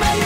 Make